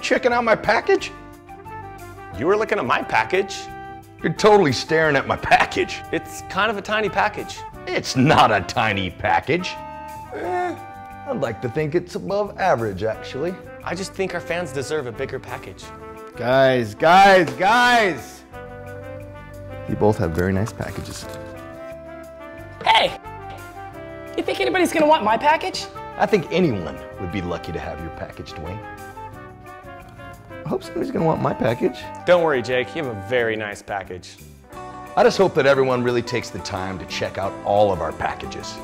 checking out my package? You were looking at my package. You're totally staring at my package. It's kind of a tiny package. It's not a tiny package. Eh, I'd like to think it's above average, actually. I just think our fans deserve a bigger package. Guys, guys, guys! You both have very nice packages. Hey! You think anybody's gonna want my package? I think anyone would be lucky to have your package, Dwayne. I hope somebody's gonna want my package. Don't worry, Jake. You have a very nice package. I just hope that everyone really takes the time to check out all of our packages.